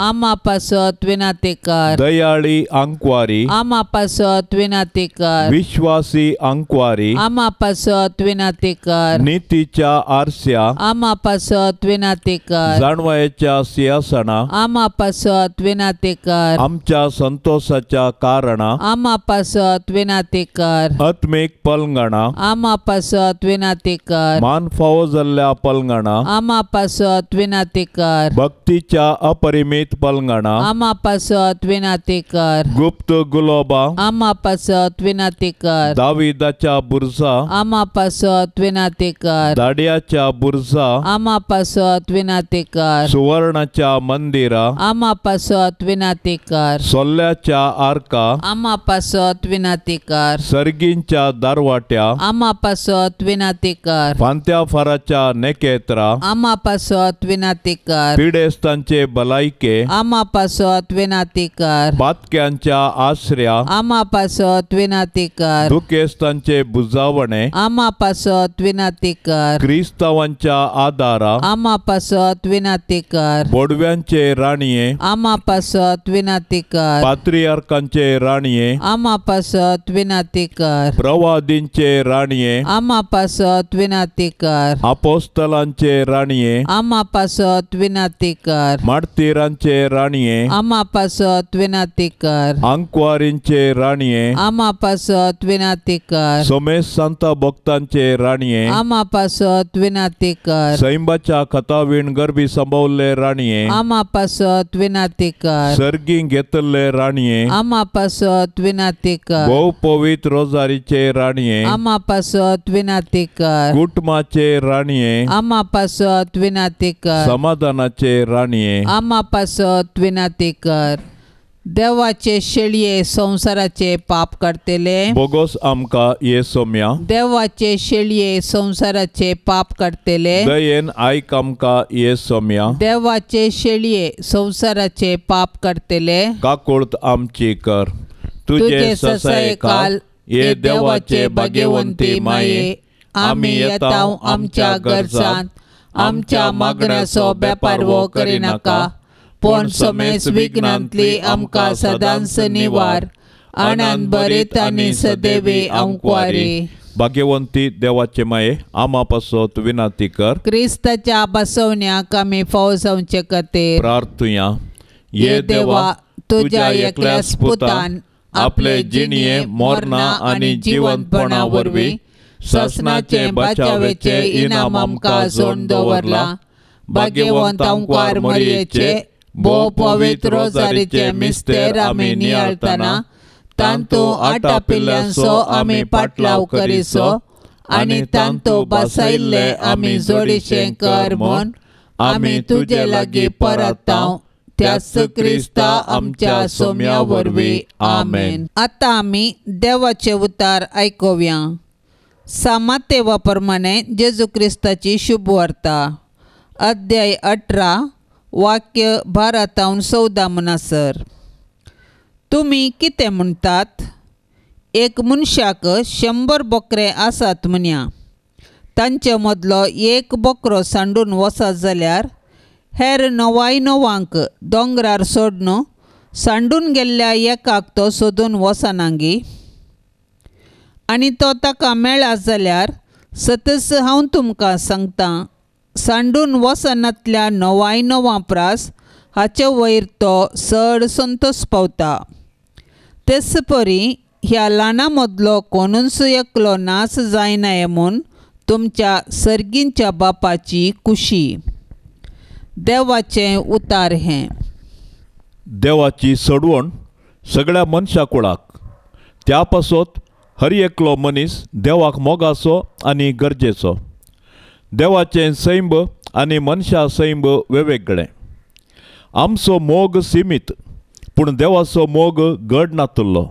विनाते कर दयाळी अंकवारी आमा पासत विनाते कर विश्वासी अंकवारी आमा पासत विनाते कर नीतीच्या आरस्या आमा पासत विनाते कर जाणवायेच्या सिंहासना आमा पासत विनाते कर आमच्या संतोषाच्या पासत विनाते कर आत्मिक पलंगणा आमा पासत विनाते कर मान फावो जाल्ल्या पलंगणा आमा पासत विनाते कर भक्तीच्या अपरिमित पलंगणा आमा पासत विनाते कर गुप्त गुलोबा आमा पासत विनाते कर दाविदाच्या बुरसा आमा पासत विनाते कर दाड्याच्या बुरसा आमा पासत विनाते कर सुवर्णाच्या मंदिरा आमा पासत विनाते कर सोल्ल्याच्या आर्का आमा पासत विनाते कर सर्गींच्या दारवाट्या आमा पासत विनाते कर फांत्या फाराच्या नेकेत्रा आमा पासत विनाते कर पिडेस्तांचे भलायके आमा पासत विनाते कर पातक्यांच्या आश्र्या आमा पासत विनाते कर दुखेस्तांचे बुजावणे आमा पासत विनाते कर क्रिस्तावांच्या आदारा आमा पासत विनाते कर बोडव्यांचे राणये आमा पासत पात्रियार्कांचे राणये. आमा पासत विनाते कर प्रवादींचे राणये. आमा पासत विनाते कर आपोस्तलांचे राणये. आमा पासत विनाते कर माडतीरांचे राणये. आमा पासत विनाते कर अंकवारींचे राणये. आमा पासत विनाते कर सोमेश सांता भक्तांचे राणये. आमा पासत विनाते कर सैंबाच्या खतावीण गरबी संभवले राणये. आमा पासत विनाते कर सर्गी घेतले राणये आमा पासत विनाते कर भोव पवित्र रोजारीचे राणये आमा पासत विनाते कर कुटुंबाचे राणये आमा पासत विनाते कर समाधानाचे राणये आमा पासत विनाते कर देवाचे शेळये संसाराचे पाप करतेले. बोगोस आमका ये सोम्या. देवाचे शेळये संसाराचे पाप करतेले. दयेन आयक आमका ये सोम्या. देवाचे शेळये संसाराचे पाप करतेले. काकुळत आमची कर? तुझे ससाय काल ये देवाचे भाग्यवंती माये. आमी येताव आमच्या गरजांत आमच्या मागण्याचो बेपार वो करिनाका पण समेस विघ्नांतली आमकां सदांच निवार. आनंद बरीत आनी सदैवी अंकवारी. भाग्यवंती देवाचे माये आमा पासत विनाती कर. क्रिस्ताच्या बसवण्याक आमी फाव जावचे खातीर प्रार्थुया. ये देवा तुझ्या एकल्याच पुतान. आपले जिणये मोरणा आनी जिवंतपणा वरवीं ससनाचे बचावेचे इनाम आमकां जोड दवरला भाग्यवंत अंकवार मरयेचे. भोव पवित्र रोजारीचे मिस्तेर आमी नियाळतना तांतू आटा पिल्ल्यांचो आमी पाटलाव करिसो आनी तांतू बसयल्ले आमी जोडीशें कर म्हूण आमी तुजे लागीं परताव त्याच क्रिस्ता आमच्या सोम्या वरवीं आमेन आतां आमी देवाचे उतार ऐकूया सामातेवा प्रमाणे जेजू क्रिस्ताची शुभवार्ता अध्याय अठरा वाक्य बारातावन चौदा म्हणासर तुमी कितें म्हणटात एक मनशाक शंबर बकरे आसात म्हणया. तांचे मदलो एक बकरो सांडून वचत जाल्यार हेर णवाय नवांक दोंगरार सोडन सांडून गेल्ल्या एकाक तो सोदून वसनांगी आनी तो ताका मेळ्ळा जाल्यार सतस हांव तुमकां सांगतां सांडून वसनांतल्या नवायनो वापरास हाचे वयर तो चड संतोस पावता. तेच परी ह्या लाना मदलो कोणूच एकलो नाच जायनाय म्हूण तुमच्या सर्गींच्या बापाची कुशी. देवाचें उतार हें. देवाची सडवण सगळ्या मनशा कुळाक. त्या पासत हर एकलो मनीस देवाक मोगाचो आनी गरजेचो देवाचें सैंब आनी मनशा सैंब वेगवेगळें आमचो मोग सिमीत पूण देवाचो मोग गड नातुल्लो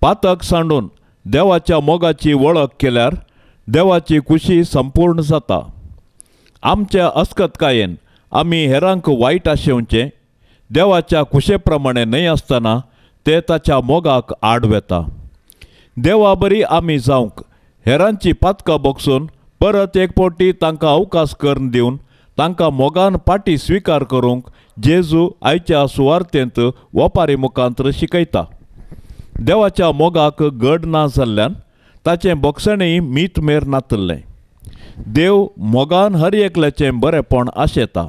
पातक सांडून देवाच्या मोगाची वळख केल्यार देवाची खुशी संपूर्ण जाता आमच्या अस्कतकायेन आमी हेरांक वायट आशेवचें देवाच्या खुशे प्रमाणे न्हय आसतना ते ताच्या मोगाक आड वेता देवा बरी आमी जावंक हेरांची पातकां बोगसून परत एक पोटी तांकां अवकाश करून दिवन तांकां मोगान पाटी स्विकार करूंक जेजू आयच्या सुवार्थेंत वपारी मुखांत्र शिकयता. देवाच्या मोगाक गड ना जाल्ल्यान ताचें बोगसणेय मीत मेर नातल्लें. देव मोगान हर एकल्याचें बरेंपण आशेता.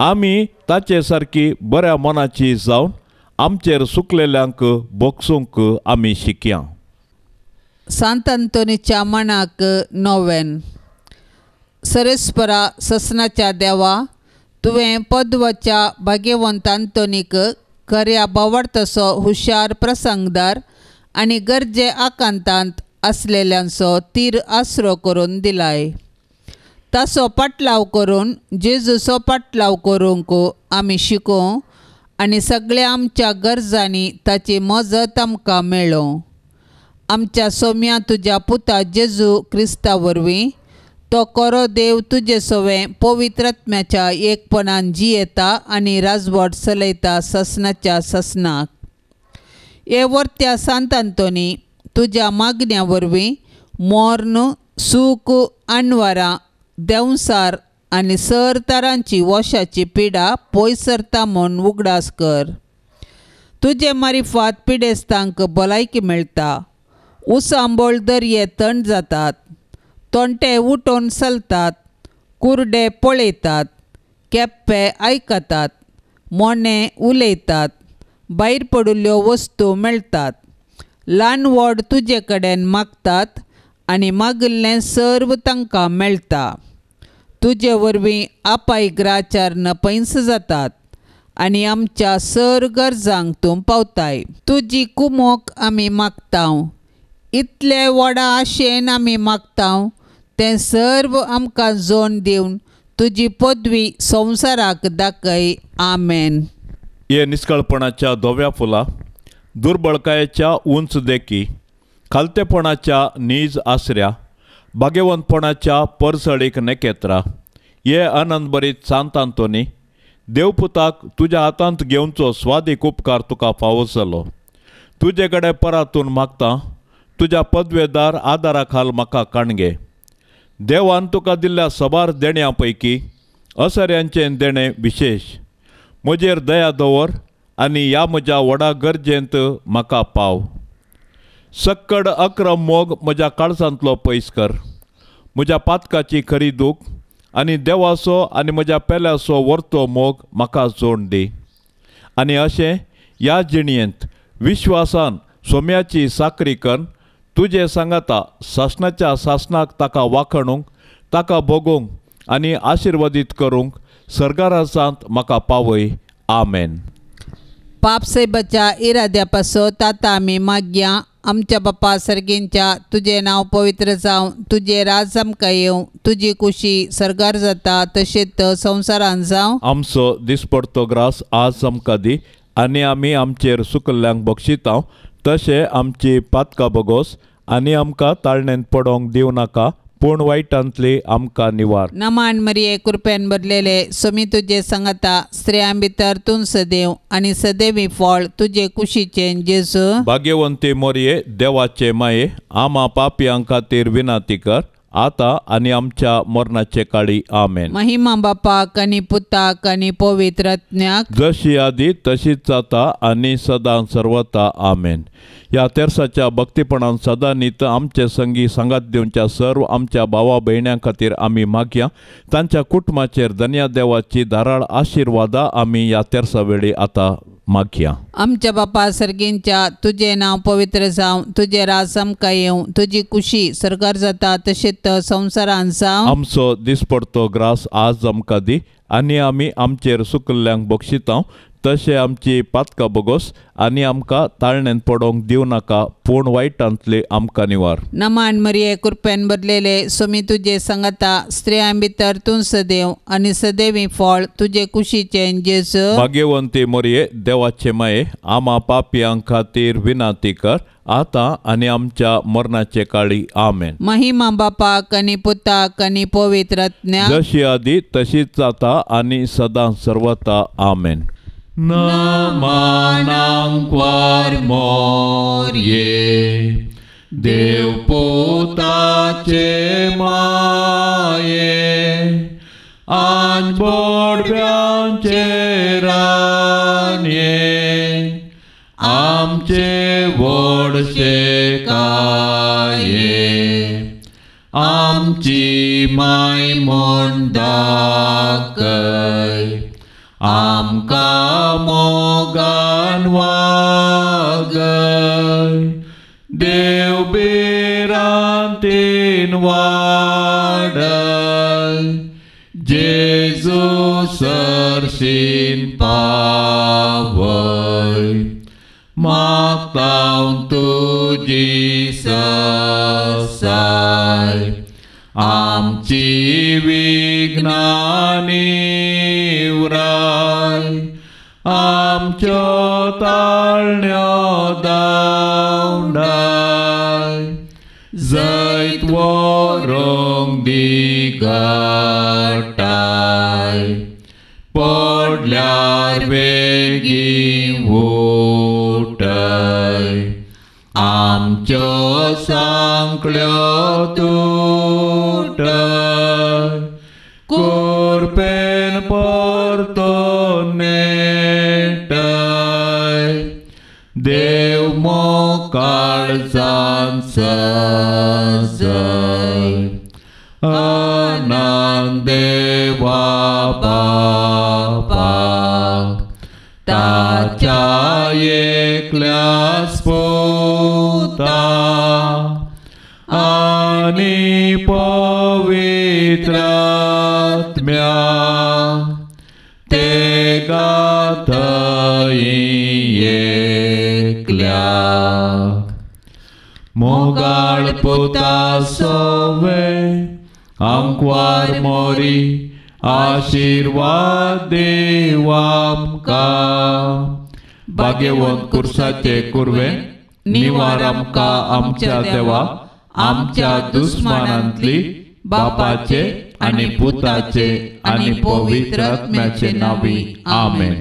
आमी ताचे सारकी बऱ्या मनाची जावन आमचेर सुकलेल्यांक बोगसूंक आमी शिकया. Sant Antoni मनाक Noven सरस्परा ससनाच्या देवा तुवें पद्वच्या भाग्यवंत अंतोनीक खऱ्या बावड तसो हुशार प्रसंगदार आनी गरजे आकांतांत आसलेल्यांचो तीर आसरो करून दिलाय. ताचो पाटलाव करून जेजूचो पाटलाव करूंक आमी शिकूं आनी सगळ्या आमच्या गरजांनी ताची मजत आमकां मेळों. आमच्या सोम्या तुज्या पुता जेजू क्रिस्ता वरवीं तो कोरो देव तुजे सोवें पवित्रत्म्याच्या एकपणान जियेता आनी राजवट चलयता ससनाच्या ससनाक. हे वर्त्या सांत आंतोनी तुज्या मागण्या वरवीं मोर्न सूक आनवारां देंवसार आनी सर तरांची वशाची पिडा पयसरता म्हूण उगडास कर. तुजे मारिफात पिडेस्तांक भलायकी मेळटा उसांबोळ दर्ये येतण जातात तोंटे उठोन चलतात कुर्डे पळयतात केप्पे आयकतात मोणे उलयतात भायर पडिल्ल्यो वस्तू मेळटात ल्हान व्हड तुजे कडेन मागतात आनी मागिल्लें सर्व तांकां मेळटा तुजे वरवीं आपाय ग्राचार नपैस जातात आनी आमच्या सर गरजांक तूं पावताय. तुजी कुमोक आमी मागतांव. इतले व्हडा आशेन आमी मागतांव तें सर्व आमकां जोण दिवन तुजी पदवी संवसाराक दाखय. आमेन. हे निस्कळपणाच्या धव्या फुला दुर्बळकायेच्या उंच देखी खालतेपणाच्या नीज आसऱ्या भाग्यवंतपणाच्या परसळीक नेकेत्रा. हे आनंद बरीत सांतांतोनी देवपुताक तुज्या हातांत घेवचो स्वादीक उपकार तुका फावो जालो तुजे कडेन परातून मागता तुज्या पदवेदार आदारा खाल म्हाका काणगे. देवान तुका दिल्ल्या सबार देण्यां पैकी असऱ्यांचें देणें विशेश म्हजेर दया दवर आनी ह्या म्हज्या व्हडा गरजेंत म्हाका पाव. सक्कड अक्रम मोग म्हज्या काळसांतलो पयस कर म्हज्या पातकाची खरी दूख आनी देवाचो आनी म्हज्या पेल्याचो व्हरतो मोग म्हाका जोड दी आनी अशें ह्या जिणयेंत विश्वासान सोम्याची साकरी कर तुजे सांगाता सासणाच्या सासणाक ताका वाखणूंक ताका भोगूंक आनी आशिर्वादीत करूंक सर्गारासांत म्हाका पावय. आमेन. पापसेबाच्या इराद्या पासत आतां आमी मागया आमच्या बापा सर्गेंच्या तुजें नांव पवित्र जावं तुजें राज आमकां येवं तुजी कुशी सरगार जाता तशेंच संवसारान जावं. आमचो दिसपडतो ग्रास आज आमकां दी आनी आमी आमचेर सुकल्ल्यांक बक्षितांव तशें आमची पातकां बगोस आनी आमकां ताळणेंत पडोंक दिवं नाका पूण वायटांतली आमकां निवार. नमान मरिये कृपेन भरलेले समी तुजे सांगाता स्त्रियां भितर तूं सदैव आनी सदैवी फळ तुजे कुशीचें जेजू भाग्यवंती मोरये देवाचे माये आमा पापयां खातीर विनाती कर. आतां आनी आमच्या मरणाचे काळी आमेन. महिमा बापाक आनी पुताक आनी पवित्र जशी आदी तशीच जाता आनी सदां सर्वता आमेन. ह्या तेर्साच्या भक्तीपणान सदां नीत आमचे संगी सांगात दिवच्या सर्व आमच्या भावा भयण्यां खातीर आमी मागया. तांच्या कुटुंबाचेर धन्या देवाची धाराळ आशिर्वादा आमी ह्या तेर्सा वेळी आतां मागया आमच्या बापा सर्गेंच्या तुजें नांव पवित्र जावं तुजें राज आमकां येवं तुजी कुशी सरकार जाता तशेंच संवसारान जावं आमचो दिसपडतो ग्रास आज आमकां दी आनी आमी आमचेर सुकल्ल्यांक बक्षितांव तशें आमची पातकां बगोस आनी आमकां ताळणेंत पडोंक दिवं नाका पूण वायटांतले आमकां निवार. नमान मरिये कृपेन भरलेले समी तुजे सांगाता स्त्रियां भितर तूं सदैव आनी सदैवी फळ तुजे कुशीचें जेजू. भाग्यवंती मोरये देवाचे माये आमा पापयां खातीर विनाती कर आतां आनी आमच्या मरणाचे काळी आमेन. महिमा बापाक आनी पुताक आनी पवित्र जशी आदी तशीच जाता आनी सदां सर्वता आमेन. नमानांकवार मोरये देव पोताचे माये। आन बोडब्यांचे रानये आमचे व्हडशे काये। आमची माय म्हण दाखय आमकां मोगान वागय देव बेरांतीन वाडय जेजू सरशीन पावय मागतां तुजी ससाय आमची विघ्नानी उराय cho ta lo đau đời rơi vô rong đi cả tài bót là về ghi vô trời. Am cho sang leo tu đời cor pel portone मोकाळजान सजय आनंदेवा बापा ताच्या एकल्यास पोता आणि पवित्रात्म्या ते गाथई एकल्या मोगाळ पोता सोवे आमक्वार मोरी आशीर्वाद देवामका भाग्यवंत कुर्साचे कुर्वे निवार आमका आमच्या देवा आमच्या दुस्मानांतली बापाचे आणि पुताचे आणि पवित्र आत्म्याचे नावी आमेन